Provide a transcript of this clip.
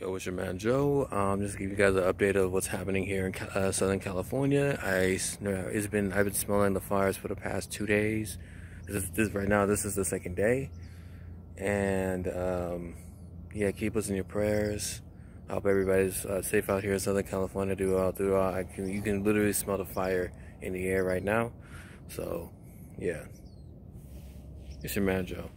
Yo, it's your man Joe. Um, just to give you guys an update of what's happening here in uh, Southern California. I it's been I've been smelling the fires for the past two days. This is this right now. This is the second day, and um, yeah, keep us in your prayers. I hope everybody's uh, safe out here in Southern California. Do all through all. Can, you can literally smell the fire in the air right now. So, yeah, it's your man Joe.